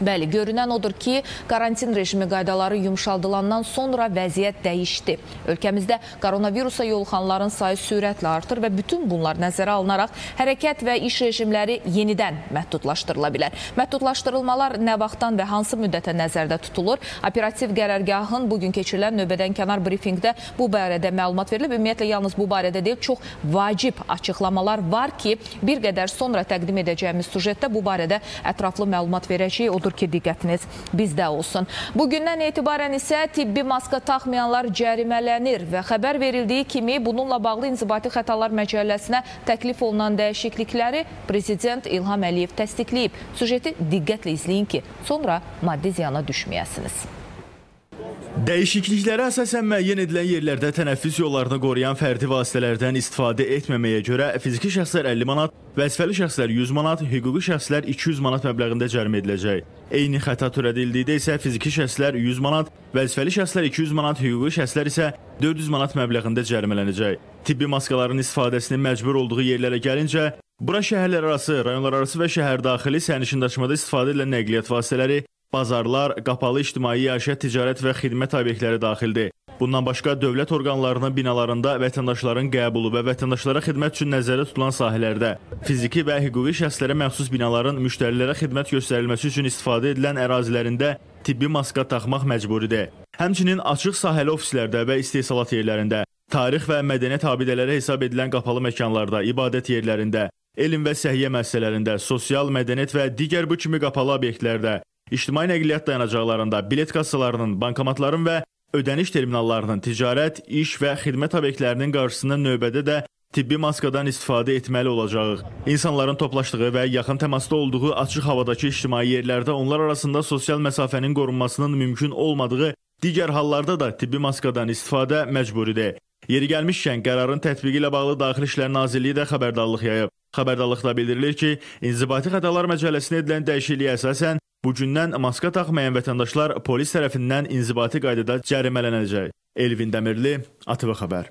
Bəli, görünən odur ki, karantin rejimi qaydaları yumşaldılandan sonra vəziyyət dəyişdi. Ölkəmizdə koronavirusa yoluxanların sayı sürətlə artır və bütün bunlar nəzərə alınaraq hərəkət və iş rejimləri yenidən məhdudlaşdırıla bilər. Məhdudlaşdırılmalar nə vaxtdan və hansı müddətə nəzərdə tutulur? Operativ qərargahın bugün keçirilən növbədən kənar brifinqdə bu barədə məlumat verilib. Ümumiyyətlə, yalnız bu barədə deyil, çox vacib açıqlamalar var ki, bir qədər sonra təqdim edəcəyimiz sujetdə bu barədə ətraflı məlumat verəcəyik. Odur ki, diqqətiniz bizdə olsun. Bugündən etibarən isə tibbi maska taxmayanlar cərimələnir və xəbər verildiyi kimi bununla bağlı İnzibati Xətalar Məcəlləsinə təklif olunan dəyişiklikləri Prezident İlham Əliyev təsdiqləyib. Sujeti diqqətlə izləyin ki, sonra maddi ziyana düşməyəsiniz. Dəyişikliklərə əsasən müəyyən edilən yerlərdə tənəffüs yollarını qoruyan fərdi vasitələrdən istifadə etməməyə görə fiziki şəxslər 50 manat, vəzifəli şəxslər 100 manat, hüquqi şəxslər 200 manat məbləğində cərimə ediləcək. Eyni xəta törədildikdə isə fiziki şəxslər 100 manat, vəzifəli şəxslər 200 manat, hüquqi şəxslər isə 400 manat məbləğində cərimələnəcək. Tibbi maskaların istifadəsinin məcbur olduğu yerlərə gəlincə, bura şəhərlər arası, rayonlar arası və şəhər daxili sərnişin daşımada istifadə edilən nəqliyyat vasitələri Bazarlar, qapalı ictimai yaşayış, ticarət və xidmət obyektləri daxildir. Bundan başqa dövlət orqanlarının binalarında vətəndaşların qəbulu və vətəndaşlara xidmət üçün nəzərdə tutulan sahələrdə, fiziki və hüquqi şəxslərə məxsus binaların müştərilərə xidmət göstərilməsi üçün istifadə edilən ərazilərində tibbi maska taxmaq məcburidir. Həmçinin açıq sahəli ofislərdə və istehsalat yerlərində, tarix və mədəniyyət abidələri hesab edilən qapalı məkanlarda, ibadət yerlərində, elm və səhiyyə müəssisələrində, sosial, mədəniyyət və digər bu kimi qapalı obyektlərdə, ictimai nəqliyyat dayanacaqlarında, bilet kassalarının, bankomatların və ödəniş terminallarının, ticarət, iş və xidmət obyektlərinin qarşısında növbədə də tibbi maskadan istifadə etməli olacağıq. İnsanların toplaşdığı və yaxın təmasda olduğu açıq havadakı ictimai yerlərdə onlar arasında sosial məsafənin qorunmasının mümkün olmadığı digər hallarda da tibbi maskadan istifadə məcburidir. Yeri gəlmişkən qərarın tətbiqi ilə bağlı Daxili İşlər Nazirliyi də xəbərdarlıq yayıb. Xəbərdarlıqda bildirilir ki, İnzibati Xətalar Məcəlləsinə edilən dəyişikliyə əsasən Bu gündən maska taxmayan vətəndaşlar polis tərəfindən inzibati qaydada cərimələnəcək. Elvin Dəmirli, ATV xəbər.